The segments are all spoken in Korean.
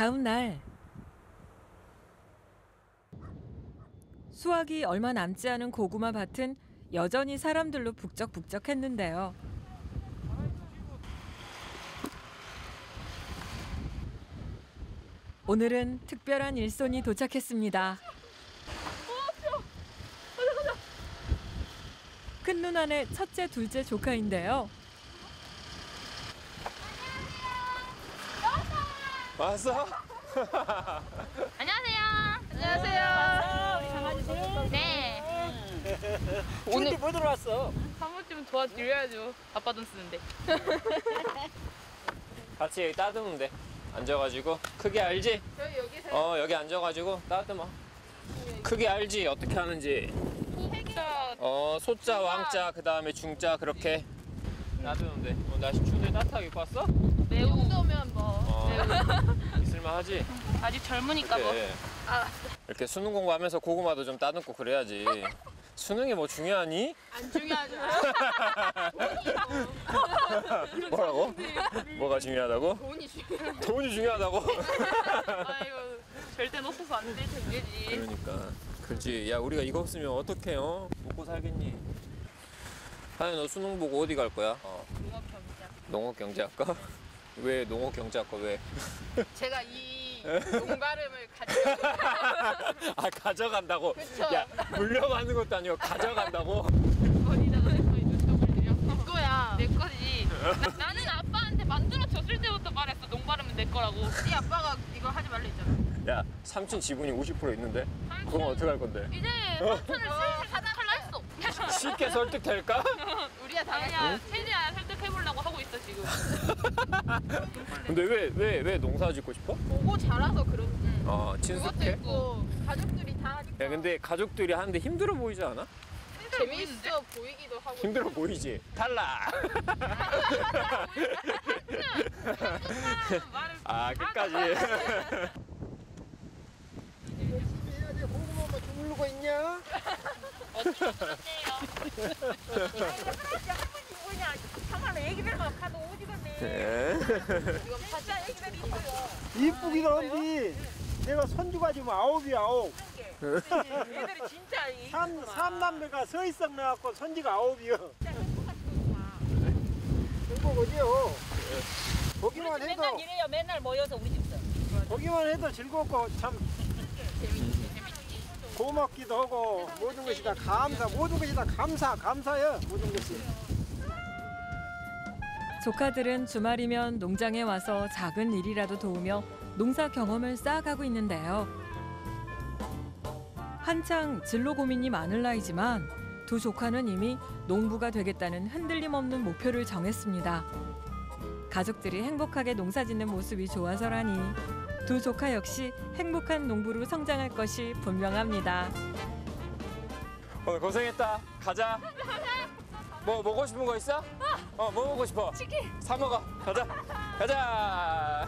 다음 날 수확이 얼마 남지 않은 고구마 밭은 여전히 사람들로 북적북적했는데요. 오늘은 특별한 일손이 도착했습니다. 큰 누나네 첫째, 둘째 조카인데요. 왔어? 안녕하세요. 안녕하세요. 우리 강아지들. 네. 오늘 뭐 들어왔어? 사모님 도와드려야죠. 아빠 돈 쓰는데. 같이 여기 따듬으면 돼. 앉아가지고 크게 알지? 저희 여기서 어 여기 앉아가지고 따듬어. 크게 알지? 어떻게 하는지. 어 소자, 왕자, 그 다음에 중자 그렇게 따듬으면 돼. 어, 날씨 추운데 따뜻하게 입고 왔어? 매우 있을만 하지? 아직 젊으니까 뭐. 그래. 이렇게 수능 공부하면서 고구마도 좀 따듬고 그래야지. 수능이 뭐 중요하니? 안 중요하죠. 뭐라고? 뭐가 중요하다고? 돈이 중요해. 돈이 중요하다고? 아이고 절대 놓쳐서 안 될 텐데지. 그러니까 그렇지 야 우리가 이거 없으면 어떡해 어? 먹고 살겠니 하연 너 수능 보고 어디 갈 거야? 어, 농업경장. 농업경제학과? 왜 농업 경제학과 왜? 제가 이 농가름을 가지고 아 가져간다고? 그쵸. 야 물려받는 것도 아니고 가져간다고? 어디다가. 내 거야. 내 거지. 나, 나는 아빠한테 만들어 줬을 때부터 말했어. 농바르면 내 거라고. 네 아빠가 이거 하지 말라 했잖아. 야 삼촌 지분이 50% 있는데? 그건 어떻게 할 건데? 이제 삼촌을 슬슬 사달라 했어. 쉽게 설득될까? 우리야 다 그냥 최대한 설득해보려고 하고 있어 지금. 근데 왜 왜 왜 농사 짓고 싶어? 보고 자라서 그런. 어 그것도 친숙해? 있고 가족들이 다 하니까 야 근데 가족들이 하는데 힘들어 보이지 않아? 재밌어 보이기도 하고. 힘들어 보이지? 탈락! 아 끝까지 주물르고 있냐? 예. 이쁘기도 한데 내가 손주가 지금 아홉이야 아홉. 얘들이 진짜 삼, 삼남매가 서있썩 나갖고 손주가 아홉이요. 행복하지요? 보기만 해도 맨날 이래요. 맨날 모여서 우리 집서. 보기만 해도 즐겁고 참 고맙기도 하고 모든 것이 다 감사 모든 것이 다 감사 감사요 모든 것이 조카들은 주말이면 농장에 와서 작은 일이라도 도우며 농사 경험을 쌓아가고 있는데요. 한창 진로 고민이 많을 나이지만 두 조카는 이미 농부가 되겠다는 흔들림 없는 목표를 정했습니다. 가족들이 행복하게 농사 짓는 모습이 좋아서라니 두 조카 역시 행복한 농부로 성장할 것이 분명합니다. 오늘 고생했다. 가자. 뭐 먹고 싶은 거 있어? 어, 뭐 먹고 싶어? 치킨. 사 먹어. 가자. 가자.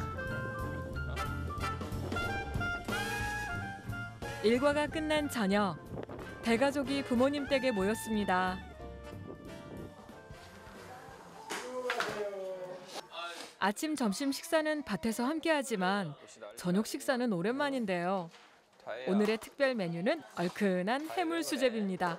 일과가 끝난 저녁 대가족이 부모님 댁에 모였습니다. 아침 점심 식사는 밭에서 함께 하지만 저녁 식사는 오랜만인데요. 오늘의 특별 메뉴는 얼큰한 해물 수제비입니다.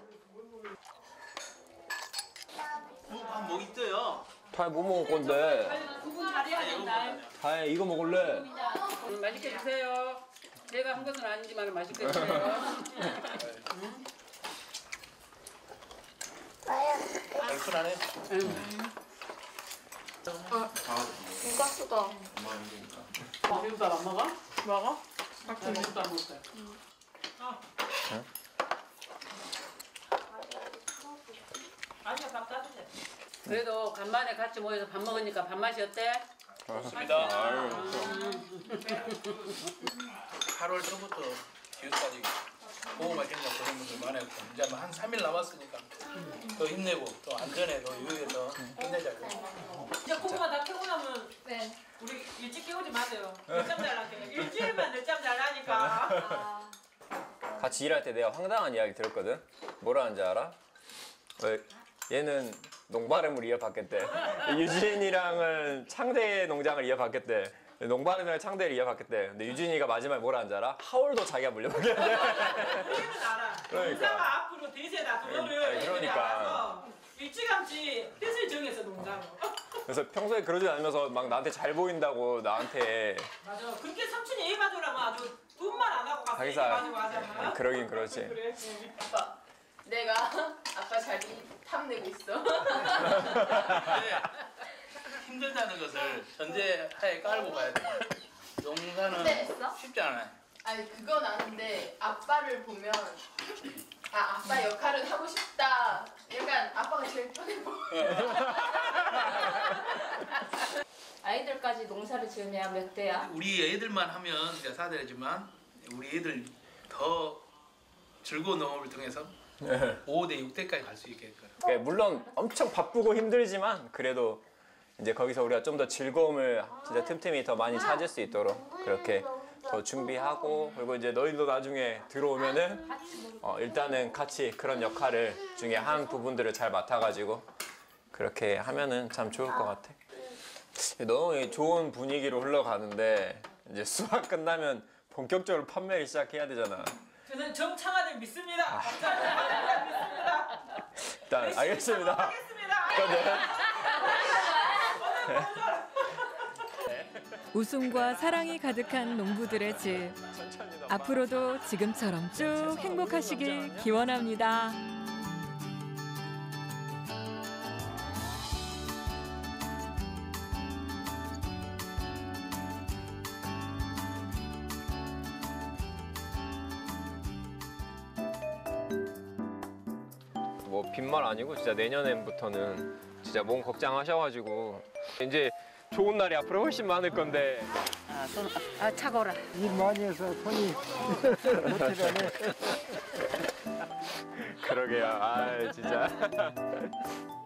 뭐 있어요? 다혜 뭐 먹을 건데? 두분 잘해야 된다 다혜 이거 먹을래? 맛있게 드세요 내가 한 것은 아니지만 맛있게 드세요 얼큰하네. 돈가스다. 비빔밥 안 먹어? 먹어? 먹어요 아니야 밥 따뜻해 그래도 간만에 같이 모여서 밥 먹으니까 밥맛이 어때? 좋습니다. 8월 초부터 기후까지 보고 맛있는 많았고 이제 뭐한 3일 남았으니까 더 힘내고 또 안전에 더 유의해서 힘내자고. 이제 고구마 다 캐고 나면 네. 우리 일찍 깨우지 마세요 늦잠 잘라게 일주일만 늦잠 잘라니까 같이 일할 때 내가 황당한 이야기 들었거든. 뭐라 하는지 알아? 왜 얘는 농바람을 이어받겠대. 유진이랑은 창대 농장을 이어받겠대. 날 창대를 이어받겠대. 근데 유진이가 마지막에 뭐라 한줄 알아? 하울도 자기가 물려보겠대. 우리는 알아. 그러니까. 농사가 앞으로 대세다 그거를 아니, 그러니까. 일찌감치 뜻을 정해서 농사로. 그래서 평소에 그러지 않으면서 막 나한테 잘 보인다고 나한테 맞아. 그렇게 삼촌이 얘기해주라면 아주 돈만 안 하고 가서 자기사 얘기해가지고 하잖아. 그러긴 그렇지. 그래. 아빠 내가 아빠 자리 탐내고 있어 근데 힘들다는 것을 전제하에 깔고 가야 돼. 농사는 근데 했어? 쉽지 않아요. 아니 그건 아는데 아빠를 보면 아 아빠 역할은 하고 싶다 약간 아빠가 제일 편해 보여 아이들까지 농사를 지으면 몇 대야? 우리 애들만 하면 제가 사드리지만 우리 애들 더 즐거운 농업을 통해서 5대 6대까지 갈 수 있게끔. 예, 물론 엄청 바쁘고 힘들지만 그래도 이제 거기서 우리가 좀 더 즐거움을 진짜 틈틈이 더 많이 찾을 수 있도록 그렇게 더 준비하고 그리고 이제 너희도 나중에 들어오면은 어, 일단은 같이 그런 역할을 중에 한 부분들을 잘 맡아가지고 그렇게 하면은 참 좋을 것 같아. 너무 좋은 분위기로 흘러가는데 이제 수학 끝나면 본격적으로 판매를 시작해야 되잖아. 저는 정창아들 믿습니다. 아. 믿습니다. 일단 알겠습니다. 하겠습니다. 웃음과 사랑이 가득한 농부들의 집. 앞으로도 지금처럼 쭉 행복하시길 기원합니다. 뭐 빈말 아니고 진짜 내년엔부터는 진짜 몸 걱정하셔가지고 이제 좋은 날이 앞으로 훨씬 많을 건데 아 차가워라. 일 많이 해서 손이 못해가네. 그러게요. 아 진짜